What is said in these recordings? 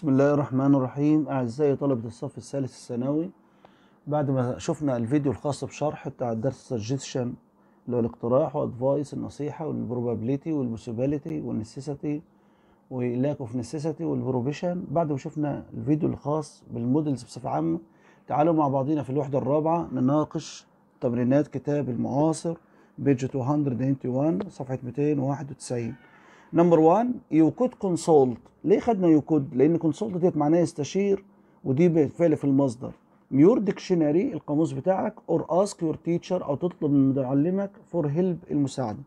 بسم الله الرحمن الرحيم. أعزائي طلبة الصف الثالث الثانوي بعد ما شفنا الفيديو الخاص بشرح بتاع الدرس suggestion اللي هو الاقتراح و advice النصيحة وال probability وال possibility وال necessity و lack of necessity وال prohibition بعد ما شفنا الفيديو الخاص بال modals بصفة عامة تعالوا مع بعضينا في الوحدة الرابعة نناقش تمرينات كتاب المعاصر page 281 صفحة 291 number 1 you could consult ليه خدنا you could لأن consult ديت معناها يستشير ودي بالفعل في المصدر. your dictionary القاموس بتاعك or ask your teacher أو تطلب من معلمك for help المساعدة.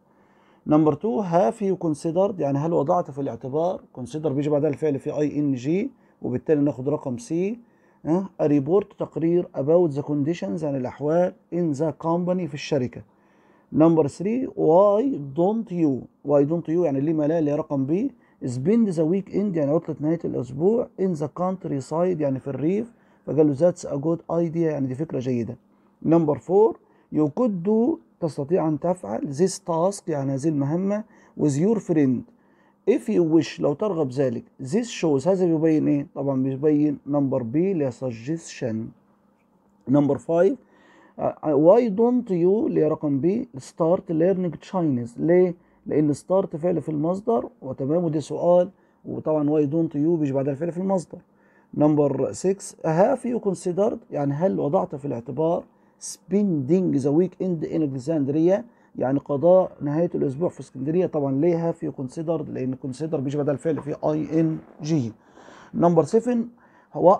number 2 have you considered يعني هل وضعت في الاعتبار؟ consider بيجي بعدها الفعل في ing وبالتالي ناخد رقم C ها report تقرير about the conditions يعني الأحوال in the company في الشركة. number 3 why don't you why don't you يعني ليه ما لا اللي رقم B spend the weekend يعني عطلة نهاية الأسبوع in the countryside يعني في الريف. فقال له that's a good idea يعني دي فكرة جيدة. number 4 you could do تستطيع أن تفعل this task يعني هذه المهمة with your friend. If you wish لو ترغب ذلك this shows هذا بيبين إيه؟ طبعا بيبين number B اللي suggestion number 5 why don't you اللي هي رقم B start learning Chinese ليه؟ لأن start فعل في المصدر وتمام ودي سؤال. وطبعا why don't you بيجي بعدها الفعل في المصدر. number 6 have you considered يعني هل وضعت في الاعتبار spending the weekend in Alexandria يعني قضاء نهاية الأسبوع في اسكندرية. طبعا ليه have you considered لأن consider بيجي بعدها الفعل في ing number 7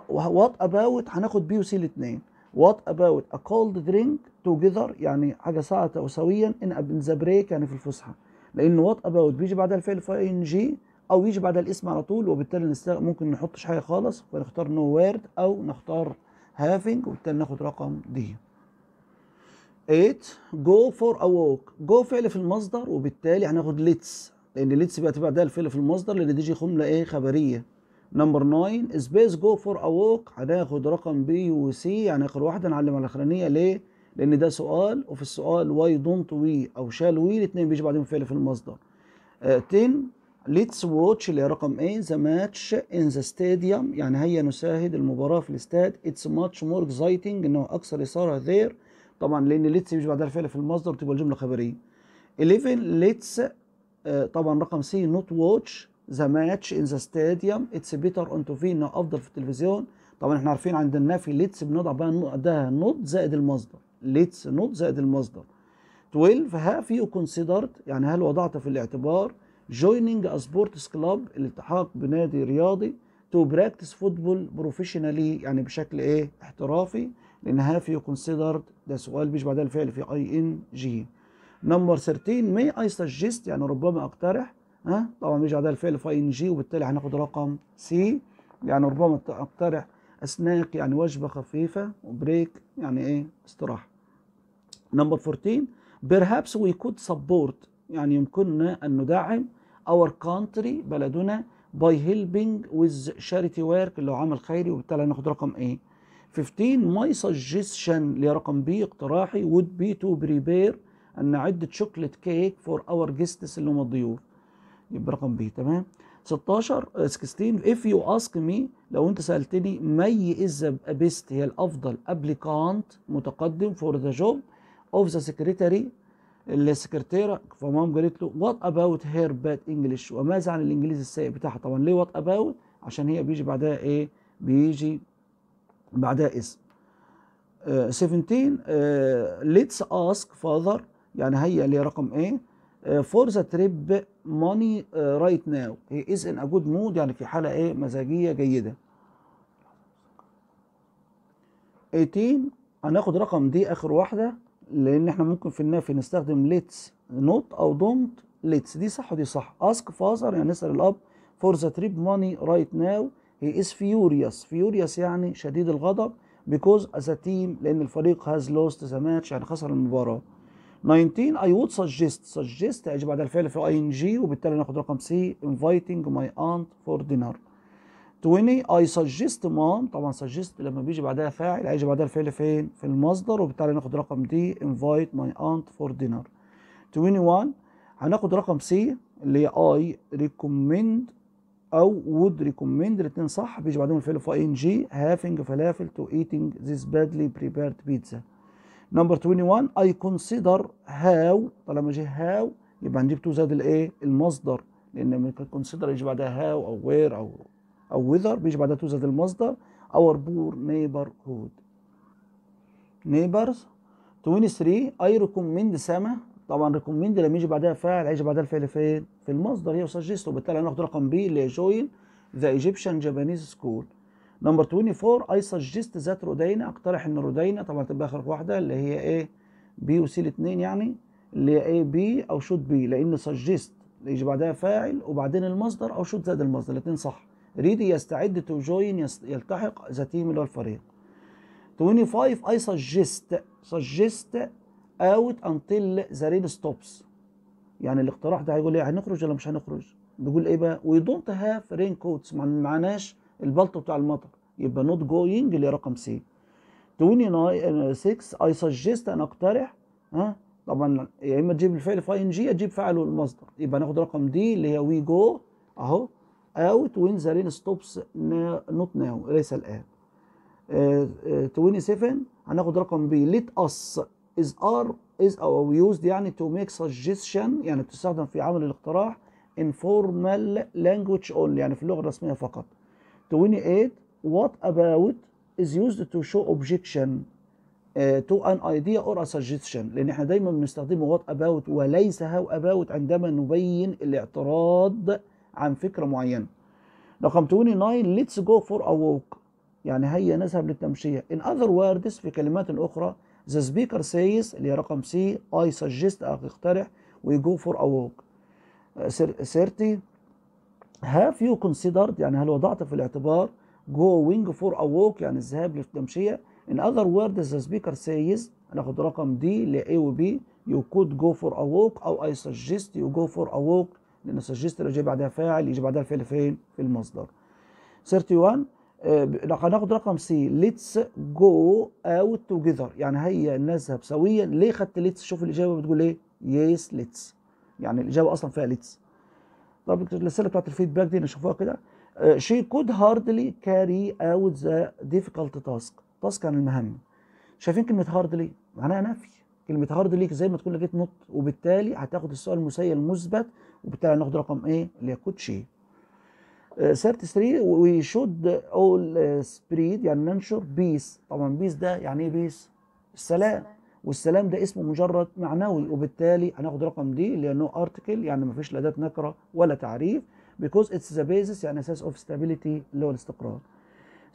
what about هناخد B و C الاثنين what about a cold drink together يعني حاجة ساقعة سويا in the break يعني في الفسحة. لأن what about بيجي بعدها الفعل في جي أو يجي بعدها الاسم على طول وبالتالي نستغ... ممكن نحطش حاجة خالص فنختار no word أو نختار having وبالتالي ناخد رقم D 8 go for a walk go فعل في المصدر وبالتالي هناخد let's لأن let's بقى تبقى ده الفعل في المصدر لأن دي جي جمله إيه خبرية. number 9 space go for a walk هناخد رقم B و C يعني آخر واحدة نعلم على الأخرانية. ليه؟ لأن ده سؤال وفي السؤال why don't we أو shall we الاثنين بيجي بعدين فعل في المصدر. uh, 10 let's watch اللي هي رقم A the match in the stadium يعني هيا نشاهد المباراة في الاستاد. it's much more exciting إنه أكثر إثارة there طبعا لأن let's بيجي بعدها الفعل في المصدر تبقى الجملة خبرية. 11 let's uh, طبعا رقم C not watch the match in the stadium it's better on TV انه افضل في التلفزيون طبعا إحنا عارفين عند النفي let's بنضع بقى ده not زائد المصدر. let's not زائد المصدر. 12 have you considered يعني هل وضعت في الاعتبار joining a sports club الالتحاق بنادي رياضي to practice football professionally يعني بشكل إيه؟ احترافي. لأن have you considered ده سؤال بيجي بعدها الفعل في ing number 13 may I suggest يعني ربما أقترح ها؟ طبعا بيجي بعدها الفعل في ing وبالتالي هناخد رقم C يعني ربما اقترح سناك يعني وجبة خفيفة و break يعني إيه؟ استراحة. number 14 perhaps we could support يعني يمكننا أن ندعم our country بلدنا by helping with charity work اللي هو عمل خيري وبالتالي هناخد رقم A 15 my suggestion اللي رقم B اقتراحي would be to prepare ان نعد chocolate cake for our guests اللي هم الضيوف. يبقى رقم B تمام؟ 16 16 if you ask me لو انت سألتني مي is best هي الأفضل applicant متقدم for the job of the secretary السكرتيرة فمام قالت له what about her bad English وماذا عن الإنجليزي السيء بتاعها. طبعا ليه what about عشان هي بيجي بعدها إيه بيجي بعدها اسم uh, 17 let's ask father يعني هي اللي رقم A for the trip money right now he is in a good mood يعني في حالة إيه؟ مزاجية جيدة. 18 هناخد رقم D آخر واحدة لأن إحنا ممكن في النفي نستخدم let's not أو don't let's دي صح ودي صح. ask father يعني نسأل الأب for the trip money right now he is furious furious يعني شديد الغضب because his team لأن الفريق has lost the match يعني خسر المباراة. 19 I would suggest suggest هيجي بعد الفعل في جي وبالتالي ناخد رقم C inviting my aunt for dinner. 20 I suggest mom طبعا suggest لما بيجي بعدها فاعل هيجي بعدها الفعل فين؟ في المصدر وبالتالي ناخد رقم D invite my aunt for dinner. 21 هناخد رقم C اللي هي I recommend أو would recommend الاثنين صح. بيجي بعدهم الفعل في جي having فلافل to eating this badly prepared pizza. number 21 I consider how طالما جه how يبقى هنجيب to زاد الايه المصدر. لأن ممكن consider يجي بعدها how أو where أو أو whether بيجي بعدها to زاد المصدر. Our poor neighborhood. Neighbors. 23 I recommend سما طبعا recommend لما يجي بعدها فاعل هيجي بعدها الفعل فين؟ في المصدر. زي suggest وبالتالي هناخد رقم B اللي هي join the Egyptian Japanese school. number 24 I suggest that رودينا اقترح إن رودينا طبعا تبقى اخر واحدة اللي هي إيه B و C الاثنين يعني اللي هي إيه be أو should be لأن اللي يجي بعدها فاعل وبعدين المصدر أو should زائد المصدر الاثنين صح. ready يستعد to join يلتحق the team اللي هو الفريق. 25 I suggest suggest out until the rain stops. يعني الاقتراح ده هيقول إيه هنخرج ولا مش هنخرج؟ بيقول إيه بقى؟ We don't have rain coats ما معناش البلطو بتاع المطر. يبقى not going اللي رقم C 26 I suggest أنا أقترح ها؟ طبعا يا إما تجيب الفعل في ing تجيب فعله المصدر. يبقى ناخد رقم D اللي هي وي جو أهو. out when the rain stops not now ليس الآن. uh, uh, 27 هناخد رقم بي let us is are is أو used يعني to make suggestion يعني بتستخدم في عمل الاقتراح informal language only يعني في اللغة الرسمية فقط. 28 what about is used to show objection uh, to an idea or a suggestion لأن إحنا دايما بنستخدمه what about وليس how about عندما نبين الاعتراض عن فكره معينه رقم 29 let's go for a walk يعني هيا نذهب للتمشيه in other words في كلمات أخرى the speaker says اللي هي رقم سي I suggest اقترح we go for a walk 30 have you considered يعني هل وضعت في الاعتبار going for a walk يعني الذهاب للتمشية؟ In other words the speaker says هناخد رقم دي ل A و B you could go for a walk أو I suggest you go for a walk لأن suggest لو جاي بعدها فاعل يجي بعدها الفعل فين؟ في المصدر. 31 هناخد رقم سي let's go out together. يعني هيا نذهب سويا. ليه خدت let's شوف الإجابة بتقول إيه؟ yes let's. يعني الإجابة أصلا فيها let's. طب الرسالة بتاعت الفيدباك دي نشوفوها كده. she could hardly carry out the difficult task. Task عن المهمة شايفين كلمة hardly معناها نفي. كلمة hardly زي ما تكون لقيت not وبالتالي هتاخد السؤال المذيل المثبت وبالتالي هناخد رقم A اللي هي could she. 33 we should all spread يعني ننشر peace طبعا peace ده يعني إيه peace السلام. والسلام ده اسمه مجرد معنوي وبالتالي هناخد رقم D no article يعني ما فيش لا اداه نكرة ولا تعريف because it's the basis يعني أساس of stability اللي هو الاستقرار.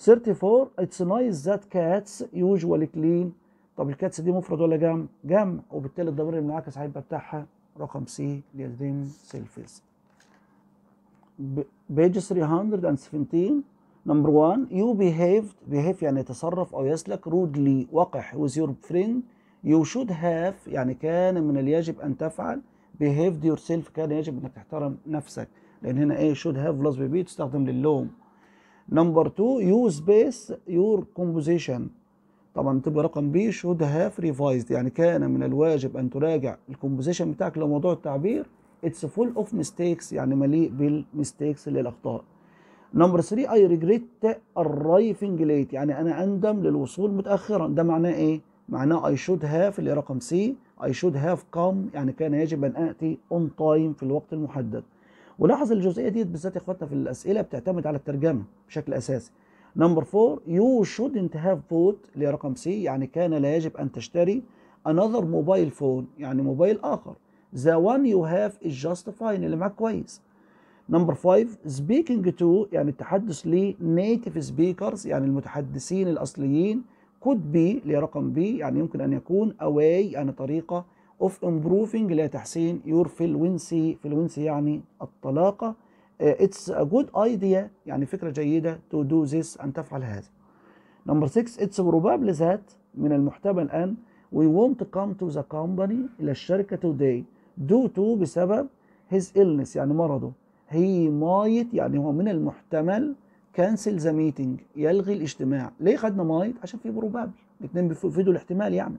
34 it's nice that cats usually clean. طب ال cats دي مفرد ولا جمع؟ جمع وبالتالي الضمير المنعكس هيبقى بتاعها رقم C themselves page 317 number 1 you behaved behave يعني يتصرف أو يسلك rudely وقح with your friend. You should have يعني كان من اليجب أن تفعل behaved yourself كان يجب أنك تحترم نفسك. لأن هنا إيه should have plus be تستخدم للوم. number 2 you space your composition. طبعا تبقى رقم B should have revised. يعني كان من الواجب أن تراجع ال composition بتاعك لموضوع التعبير. It's full of mistakes يعني مليء بال mistakes اللي الاخطاء number 3 I regret arriving late. يعني أنا أندم للوصول متاخرا. ده معناه إيه؟ معناه I should have اللي رقم C I should have come يعني كان يجب أن آتي on time في الوقت المحدد. ولاحظ الجزئية دي بالذات يا إخواتنا في الأسئلة بتعتمد على الترجمة بشكل أساسي. number 4 you shouldn't have bought اللي رقم C يعني كان لا يجب أن تشتري another mobile phone يعني موبايل آخر. The one you have is just fine اللي معاك كويس. number 5 speaking to يعني التحدث ل native speakers يعني المتحدثين الأصليين could be اللي هي رقم B يعني يمكن ان يكون a way يعني طريقه of improving اللي هي تحسين your fluency fluency يعني الطلاقه it's a good idea يعني فكره جيده to do this ان تفعل هذا نمبر 6 it's probable that من المحتمل ان we want to come to the company إلى الشركة today due to بسبب his illness يعني مرضه he might يعني هو من المحتمل cancel the meeting يلغي الاجتماع. ليه خدنا might عشان في probable الاثنين بيفيدوا الاحتمال يعني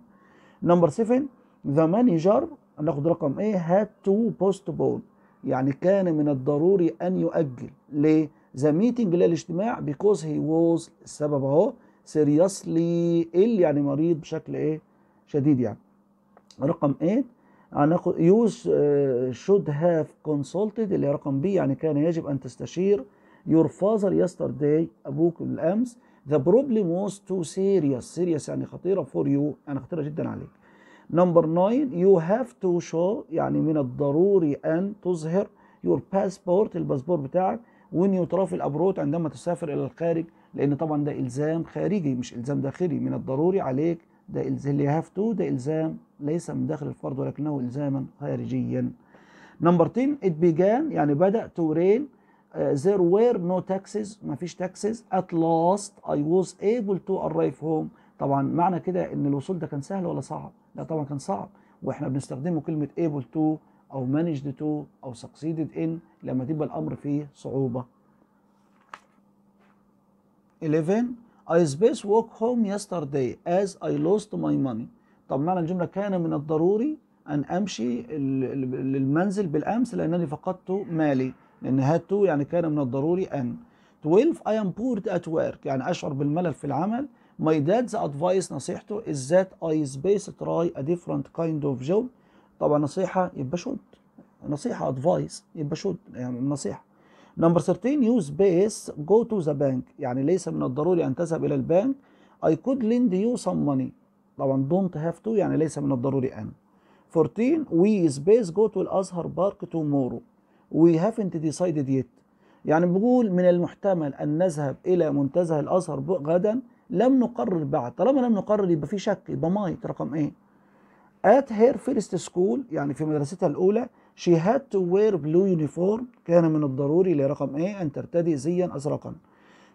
number 7 the manager هناخد رقم A had to postpone. يعني كان من الضروري أن يؤجل. ليه؟ the meeting للاجتماع because he was السبب أهو seriously ill يعني مريض بشكل إيه؟ شديد يعني. رقم 8 هناخد uh, should have consulted اللي هي رقم B يعني كان يجب أن تستشير your father yesterday أبوك بالأمس the problem was too serious. Serious يعني خطيرة for you. يعني خطيرة جدا عليك. number 9 you have to show يعني من الضروري أن تظهر your passport الباسبور بتاعك when you travel abroad عندما تسافر إلى الخارج لأن طبعا ده إلزام خارجي مش إلزام داخلي. من الضروري عليك ده إلزام اللي have to ده إلزام ليس من داخل الفرد ولكنه إلزاما خارجيا. number 10 it began يعني rain uh, there were no taxes ما فيش taxes. At last I was able to arrive home. طبعا معنى كده إن الوصول ده كان سهل ولا صعب؟ لا طبعا كان صعب. وإحنا بنستخدمه كلمة able to أو managed to أو succeeded in لما تبقى الأمر فيه صعوبة. 11 I space walk home yesterday as I lost my money. طب معنى الجملة كان من الضروري أن أمشي للمنزل بالأمس لأنني فقدت مالي. لأن had to يعني كان من الضروري أن 12 I am bored at work يعني أشعر بالملل في العمل. My dad's advice نصيحته is that I space try a different kind of job. طبعا نصيحة يبقى شد نصيحة advice يبقى شد يعني نصيحة نمبر 13 use space go to the bank. يعني ليس من الضروري أن تذهب إلى البنك. I could lend you some money. طبعا don't have to يعني ليس من الضروري أن. 14 we space go to الأزهر بارك tomorrow. We haven't decided yet. يعني بقول من المحتمل أن نذهب إلى منتزه الأزهر غدا لم نقرر بعد. طالما لم نقرر يبقى في شك يبقى مايت رقم إيه at her first school يعني في مدرستها الأولى she had to wear blue uniform كان من الضروري لرقم إيه أن ترتدي زيا أزرقا.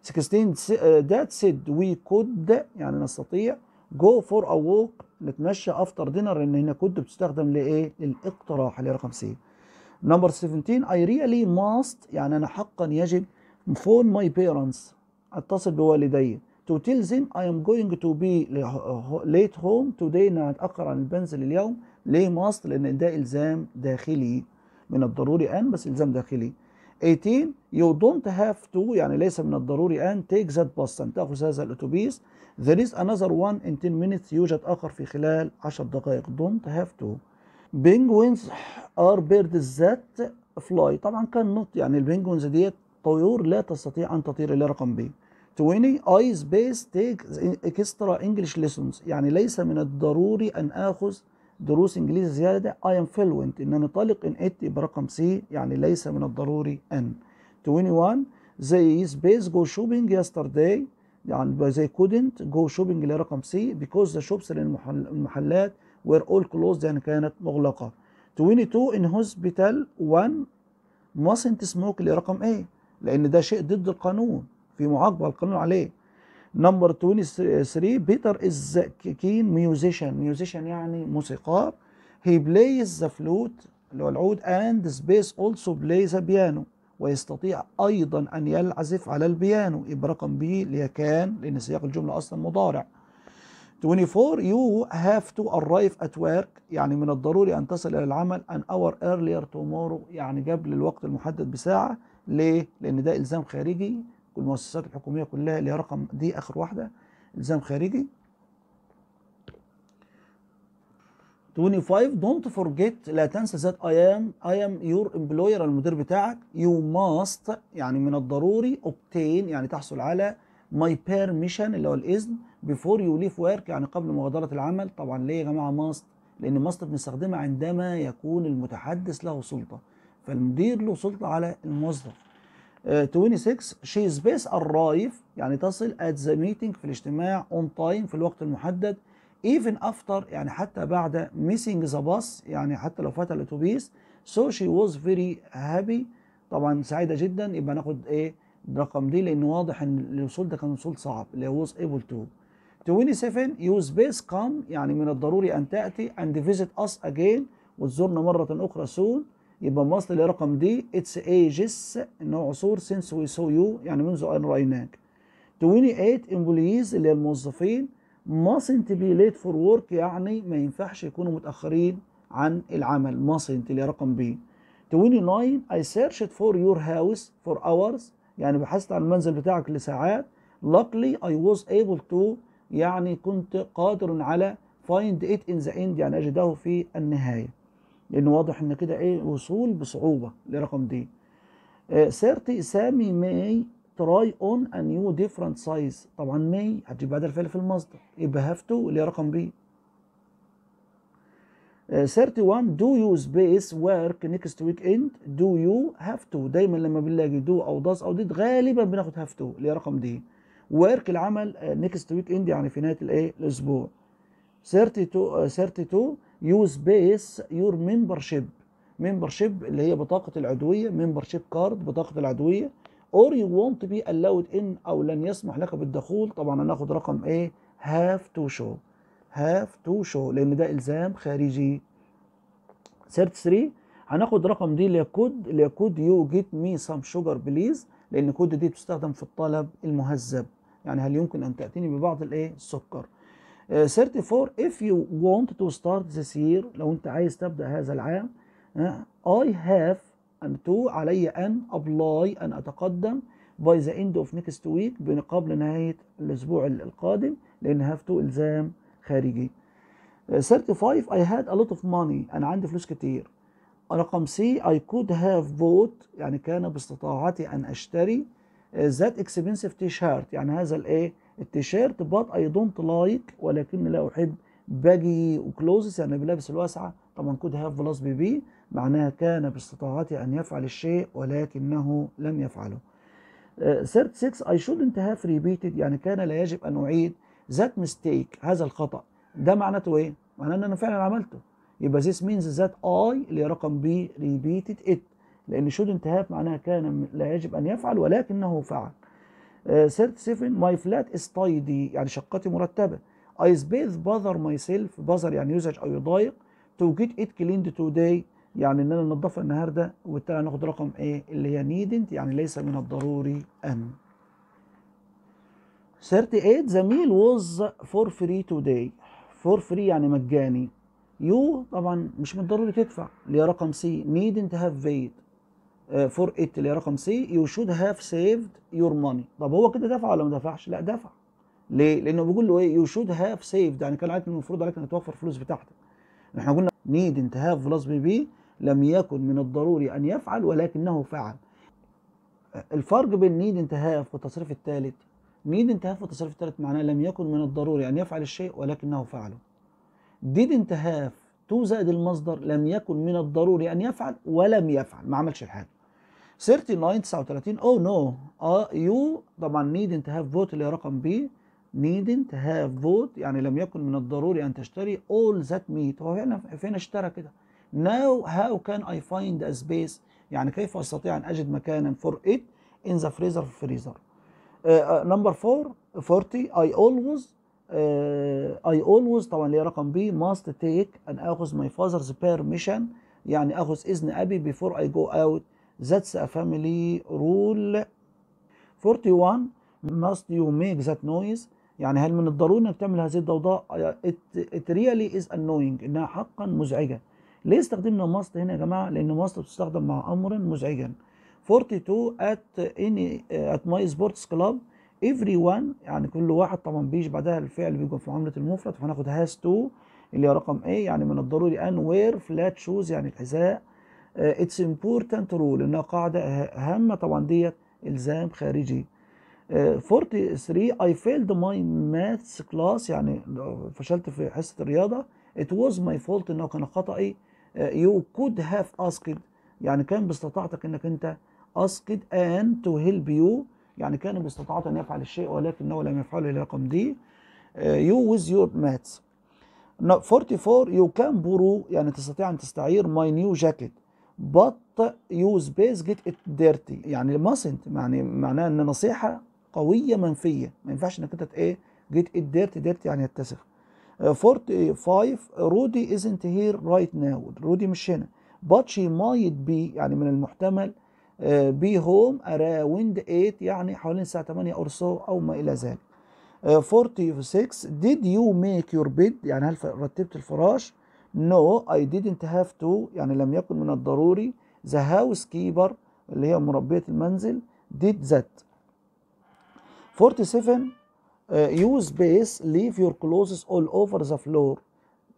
16 dad said we could يعني نستطيع go for a walk نتمشى after dinner لأن هنا كنت بتستخدم لإيه؟ للإقتراح اللي رقم C number 17 I really must يعني أنا حقا يجب phone my parents أتصل بوالدي. To tell I am going to be late home today أنا هتأخر عن المنزل اليوم. ليه must لأن ده إلزام داخلي. من الضروري أن بس إلزام داخلي. 18 you don't have to يعني ليس من الضروري أن take that bus أن تأخذ هذا الأتوبيس. There is another one in 10 minutes يوجد آخر في خلال 10 دقائق. Don't have to. Penguins are birds that fly. طبعا كان نط يعني ال penguins ديت طيور لا تستطيع أن تطير إلى رقم B. 20 I space take extra English lessons. يعني ليس من الضروري أن آخذ دروس إنجليزي زيادة. I am fluent. إن أنا طلق in it برقم C يعني ليس من الضروري أن. 21 they space go shopping yesterday. يعني they couldn't go shopping لرقم C because the shops المحلات were all closed يعني كانت مغلقة. 22 in hospital 1 mustn't smoke لرقم A لأن ده شيء ضد القانون في معاقبة القانون عليه. number 23 Peter is keen musician musician يعني موسيقار. he plays the flute اللي هو العود space also plays a piano. ويستطيع أيضا أن يعزف على البيانو يبقى رقم بي اللي هي كان لأن سياق الجملة أصلا مضارع. 24 you have to arrive at work. يعني من الضروري أن تصل إلى العمل an hour earlier tomorrow يعني قبل الوقت المحدد بساعة. ليه؟ لأن ده إلزام خارجي. المؤسسات الحكومية كلها اللي رقم دي آخر واحدة. إلزام خارجي. 25 don't forget لا تنسى ذات I am I am your employer المدير بتاعك. You must يعني من الضروري obtain يعني تحصل على my permission اللي هو الإذن. Before you leave work يعني قبل مغادرة العمل طبعا ليه يا جماعة must لأن must بنستخدمها عندما يكون المتحدث له سلطة. فالمدير له سلطة على الموظف. 26 she space arrive يعني تصل at the meeting في الاجتماع on time في الوقت المحدد even after يعني حتى بعد missing the bus يعني حتى لو فات الأتوبيس. So she was very happy. طبعا سعيدة جدا يبقى ناخد إيه الرقم D لأن واضح إن الوصول ده كان وصول صعب اللي هو was able to. 27 you space come يعني من الضروري أن تأتي and visit us again. وتزورنا مرة أخرى soon. يبقى must لرقم D it's ages. ان هو عصور since we saw you. يعني منذ أن رأيناك. 28 employees اللي هي الموظفين mustn't be late for work. يعني ما ينفعش يكونوا متأخرين عن العمل. mustn't اللي هي رقم بي 29 I searched for your house for hours. يعني بحثت عن المنزل بتاعك لساعات. Luckily I was able to يعني كنت قادر على find it in the end يعني أجده في النهاية. لأنه واضح إن كده إيه وصول بصعوبة لرقم دي uh, 30 سامي may try on a new different size. طبعا may هتجيب بعد الفعل في المصدر. يبقى have to اللي هي رقم بي 31 do you space work next weekend do you have to دايما لما بنلاقي do أو does أو did غالبا بناخد have to اللي هي رقم دي work العمل next weekend يعني في نهاية الإيه؟ الأسبوع. 32 32 you space your membership. membership اللي هي بطاقة العضويه membership card بطاقة العضويه you want to be allowed in أو لن يسمح لك بالدخول طبعا هناخد رقم إيه؟ have to show. have to show لأن ده إلزام خارجي. 33 هناخد رقم D اللي هي could اللي هي could you get me some sugar please لأن could دي بتستخدم في الطلب المهذب. يعني هل يمكن أن تأتيني ببعض الإيه؟ السكر. uh, 34 if you want to start this year لو أنت عايز تبدأ هذا العام uh, I have أن to علي أن apply أن أتقدم by the end of next week قبل نهاية الأسبوع القادم لأن have to إلزام خارجي. 35 I had a lot of money أنا عندي فلوس كتير. رقم C I could have bought يعني كان باستطاعتي أن أشتري that expensive t-shirt. يعني هذا الإيه التيشيرت but I don't like ولكن لا أحب baggy clothes يعني بلابس الواسعة. طبعا could have plus PP معناها كان باستطاعتي أن يفعل الشيء ولكنه لم يفعله. 36 I shouldn't have repeated يعني كان لا يجب أن أعيد. That mistake هذا الخطأ. ده معناته إيه؟ معناه إن أنا فعلا عملته. يبقى this means that I اللي هي رقم B repeated it. لأن shouldn't have معناها كان لا يجب أن يفعل ولكنه فعل. Uh, 37 my flat is tidy. يعني شقتي مرتبة. I space bother myself. bother يعني يزعج أو يضايق. to get it cleaned today يعني إن أنا انضفها النهارده. وبالتالي هناخد رقم إيه اللي هي needn't يعني ليس من الضروري أن. 38 the meal was for free today. For free يعني مجاني. يو طبعا مش من الضروري تدفع. اللي هي رقم سي needn't have paid. for uh, it. اللي هي رقم C you should have saved your money. طب هو كده دفع ولا ما دفعش؟ لا دفع. ليه؟ لأنه بيقول له إيه؟ you should have saved. يعني كان عليك المفروض عليك إنك توفر فلوس بتاعتك. إحنا قلنا needn't have plus PP لم يكن من الضروري أن يفعل ولكنه فعل. الفرق بين needn't have والتصريف الثالث. needn't have التصريف الثالث معناه لم يكن من الضروري أن يفعل الشيء ولكنه فعله. Didn't need to زائد المصدر لم يكن من الضروري أن يفعل ولم يفعل. ما عملش الحاجة. 39 39 oh no. Uh, you طبعا needn't have bought اللي هي رقم B. Needn't have bought يعني لم يكن من الضروري أن تشتري. All that meat هو فين فين اشترى كده؟ Now how can I find a space يعني كيف أستطيع أن أجد مكانا for it in the freezer في الفريزر number 4 40 I always uh, I always طبعا اللي هي رقم بي must take أن آخذ my father's permission يعني آخذ إذن أبي before I go out that's a family rule 41 must you make that noise يعني هل من الضروري انك تعمل هذه الضوضاء it, it really is annoying انها حقا مزعجه ليه استخدمنا must هنا يا جماعة لأن must بتستخدم مع أمر مزعجا 42 at any at my sports club everyone يعني كل واحد طبعا بيجي بعدها الفعل بيكون في معامله المفرد فهناخد has to اللي هي رقم A يعني من الضروري أن wear flat shoes يعني الحذاء. اتس important rule إنها قاعدة هامة طبعا ديت إلزام خارجي. 43 I failed my maths class يعني فشلت في حصة الرياضة. It was my fault إنه كان خطأي. you could have asked يعني كان باستطاعتك إنك أنت asked and to help you. يعني كان باستطاعته أن يفعل الشيء ولكنه لم يفعله لرقم دي you with your maths 44 you can borrow يعني تستطيع أن تستعير my new jacket but you space get it dirty. يعني mustn't يعني معناها إن نصيحة قوية منفية. ما ينفعش إنك أنت إيه get it dirty dirty يعني يتسخ. 45 رودي isn't here right now. رودي مش هنا. But she might be يعني من المحتمل be home around 8 يعني حوالين الساعة 8 or so أو ما إلى ذلك. 46 did you make your bed يعني هل رتبت الفراش؟ No I didn't have to يعني لم يكن من الضروري the housekeeper اللي هي مربية المنزل did that 47 uh, use space leave your clothes all over the floor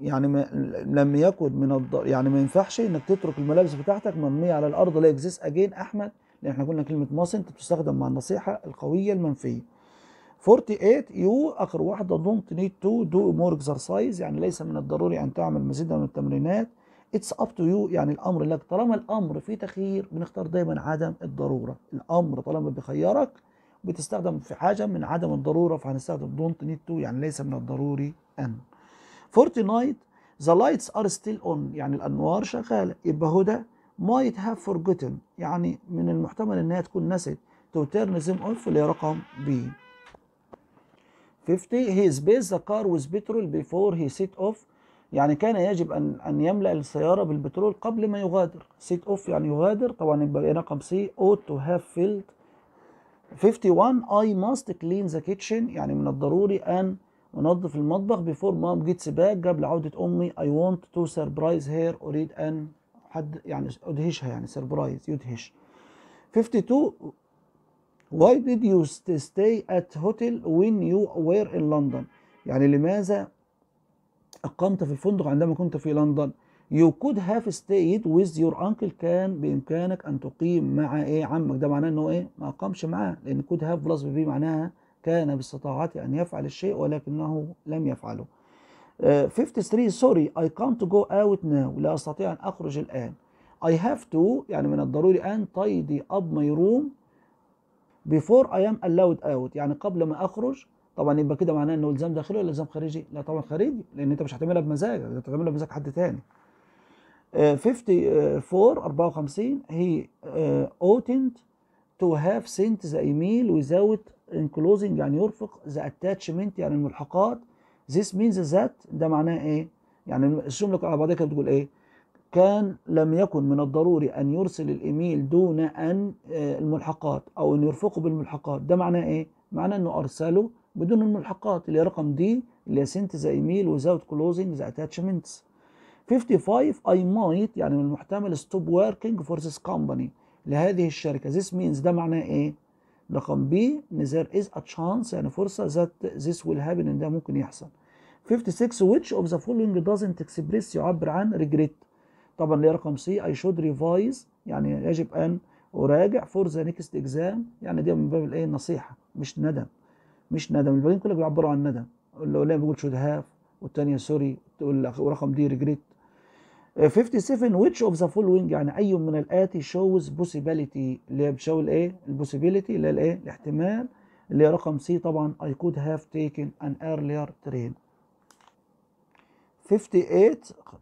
يعني ما لم يكن من الض... يعني ما ينفعش إنك تترك الملابس بتاعتك مرميه على الأرض لا اكزيست اجين أحمد لأن إحنا قلنا كلمة mustn't بتستخدم مع النصيحة القوية المنفية. 48 you آخر واحدة don't need to do more exercise يعني ليس من الضروري أن تعمل مزيدا من التمرينات. it's up to you يعني الأمر لك. طالما الأمر فيه تخيير بنختار دايما عدم الضرورة. الأمر طالما بيخيرك بتستخدم في حاجة من عدم الضرورة فهنستخدم don't need to يعني ليس من الضروري أن. 49 the lights are still on. يعني الأنوار شغالة. يبقى هدى might have forgotten. يعني من المحتمل إنها تكون نسيت. To turn them off اللي هي رقم B. 50 he space the car with petrol before he set off. يعني كان يجب ان أن يملأ السيارة بالبترول قبل ما يغادر. Set off يعني يغادر. طبعا يبقى رقم C. Ought to have filled. 51 I must clean the kitchen. يعني من الضروري أن أنظف المطبخ before mom gets back قبل عودة أمي I want to surprise her اريد ان حد يعني أدهشها يعني surprise يدهش. 52 Why did you stay at hotel when you were in London? يعني لماذا أقمت في الفندق عندما كنت في لندن؟ You could have stayed with your uncle كان بإمكانك أن تقيم مع إيه؟ عمك. ده معناه إنه إيه؟ ما أقامش معاه لأن could have plus PP معناها كان باستطاعته أن يفعل الشيء ولكنه لم يفعله. Uh, 53 sorry I can't go out now لا أستطيع أن أخرج الآن. I have to يعني من الضروري أن tidy up my room before I am allowed out يعني قبل ما أخرج طبعا يبقى كده معناه إنه الزام داخلي ولا إلزام خارجي؟ لا طبعا خارجي لأن أنت مش هتعملها بمزاجك أنت هتعملها بمزاج حد تاني. Uh, 54 54 he uh, oughtn't to have sent the email without enclosing يعني يرفق the attachment يعني الملحقات this means that ده معناه إيه؟ يعني الجمله على بعضها كده بتقول إيه؟ كان لم يكن من الضروري أن يرسل الإيميل دون أن الملحقات أو أن يرفقه بالملحقات ده معناه إيه؟ معناه إنه أرسله بدون الملحقات اللي هي رقم دي اللي هي sent the email without closing the attachments 55 I might يعني من المحتمل stop working for this company لهذه الشركة this means ده معناه إيه؟ رقم B إن there is a chance يعني فرصة that this will happen إن ده ممكن يحصل. 56 which of the following doesn't express يعبر عن regret طبعا اللي رقم C? I should revise يعني يجب أن أراجع for the next exam. يعني دي من باب الإيه؟ النصيحة. مش ندم. مش ندم. الباقيين كلهم بيعبروا عن ندم. الاولاني بيقول should have والثانيه سوري ورقم دي regret. 57 which of the following يعني أي من الاتي shows possibility اللي هي بتشاور الايه ال possibility اللي هي الايه الاحتمال اللي هي رقم C طبعا I could have taken an earlier train. 58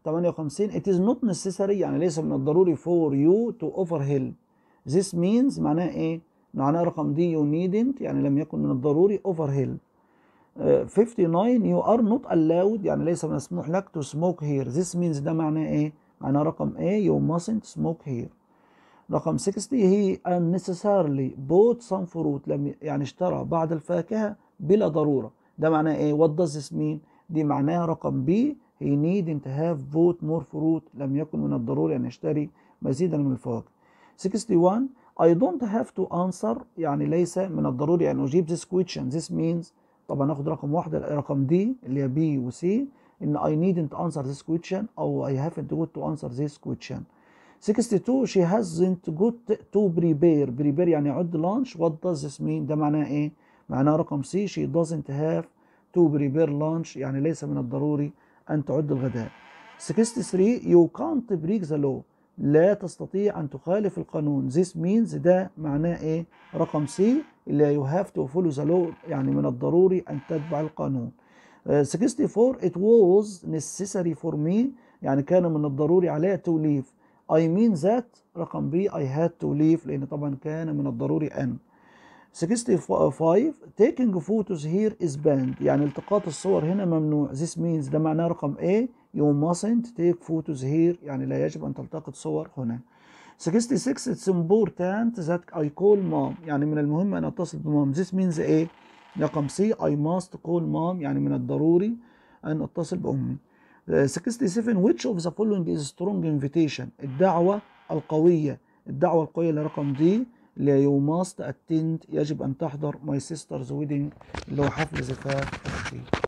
58 it is not necessary يعني ليس من الضروري for you to offer help this means معناه إيه؟ معناه رقم D you needn't يعني لم يكن من الضروري offer help 59 you are not allowed يعني ليس مسموح لك to smoke here this means ده معناه إيه معناه رقم A you mustn't smoke here رقم 60 he unnecessarily bought some fruit لم يعني اشترى بعض الفاكهة بلا ضرورة ده معناه إيه what does this mean دي معناها رقم B he needn't have bought more fruit لم يكن من الضروري أن يشتري مزيدا من الفواكه 61 I don't have to answer يعني ليس من الضروري أن أجيب this question this means طب هناخد رقم واحد رقم دي اللي هي بي وسي إن I needn't answer this question أو I have haven't got to answer this question 62 she hasn't got to prepare prepare يعني عد lunch what does this mean ده معناه إيه؟ معناه رقم C she doesn't have to prepare lunch يعني ليس من الضروري أن تعد الغداء. 63 يو كانت بريك ذا لو لا تستطيع أن تخالف القانون. This means ده معناه إيه؟ رقم C اللي you have to follow the law يعني من الضروري أن تتبع القانون. uh, 64 it was necessary for me يعني كان من الضروري علي to leave. I mean that رقم B I had to leave لأن طبعا كان من الضروري أن. 65 taking photos here is banned يعني التقاط الصور هنا ممنوع. This means ده معناه رقم A you mustn't take photos here يعني لا يجب أن تلتقط صور هنا. 66 it's important that I call mom. يعني من المهم أن أتصل بمام. This means إيه رقم C. I must call mom. يعني من الضروري أن أتصل بأمي. 67 which of the following is strong invitation الدعوة القوية. الدعوة القوية اللي رقم دي اللي هي you must attend يجب أن تحضر. my sister's wedding اللي هو حفل زفاف أختي